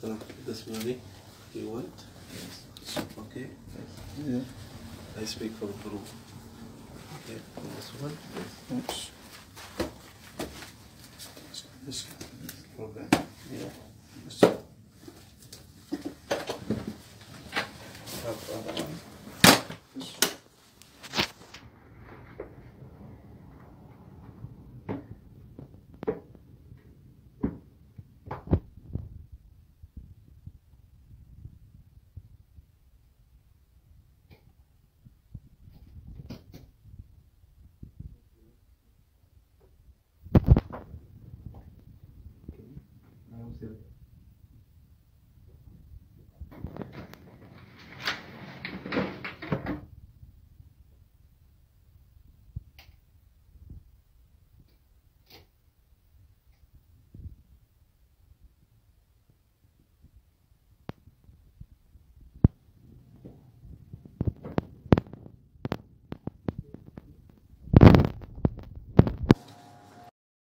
so this money you want? Yes. Okay. Yes. Yeah. I speak for the room. Okay. And this one. Yes. Oops. This. Okay. Yeah. This. Have other one. This.